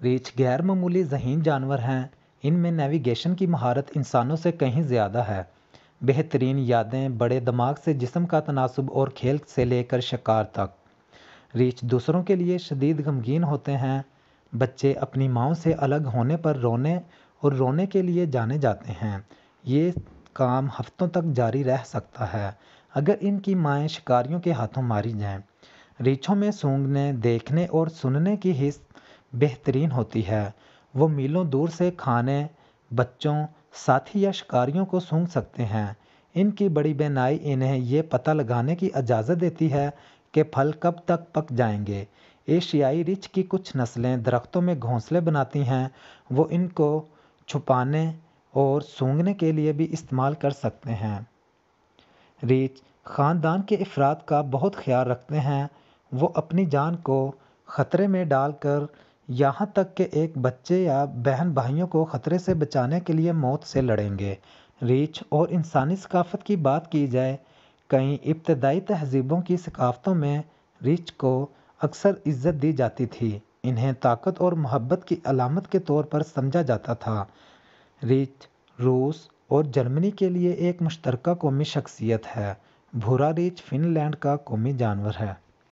रीछ गैर मामूली जहीन जानवर हैं। इनमें नेविगेशन की महारत इंसानों से कहीं ज़्यादा है। बेहतरीन यादें बड़े दिमाग से जिसम का तनासब और खेल से लेकर शिकार तक। रीछ दूसरों के लिए शदीद गमगीन होते हैं। बच्चे अपनी माओ से अलग होने पर रोने और रोने के लिए जाने जाते हैं। ये काम हफ्तों तक जारी रह सकता है, अगर इनकी माएँ शिकारियों के हाथों मारी जाएँ। रीछों में सूंघने, देखने और सुनने की हिस्स बेहतरीन होती है। वो मीलों दूर से खाने, बच्चों, साथी या शिकारियों को सूंघ सकते हैं। इनकी बड़ी बेनाई इन्हें ये पता लगाने की इजाज़त देती है कि फल कब तक पक जाएँगे। एशियाई रिच की कुछ नस्लें दरख्तों में घोंसले बनाती हैं। वो इनको छुपाने और सूंघने के लिए भी इस्तेमाल कर सकते हैं। रीच ख़ानदान के अफराद का बहुत ख्याल रखते हैं। वो अपनी जान को ख़तरे में डालकर यहाँ तक कि एक बच्चे या बहन भाइयों को ख़तरे से बचाने के लिए मौत से लड़ेंगे। रीच और इंसानी सकाफ़त की बात की जाए, कई इब्तदाई तहजीबों की सकाफ़तों में रीच को अक्सर इज़्ज़त दी जाती थी। इन्हें ताकत और मोहब्बत की अलामत के तौर पर समझा जाता था। रीच रूस और जर्मनी के लिए एक मुश्तरका कौमी शख्सियत है। भूरा रीछ फिनलैंड का कौमी जानवर है।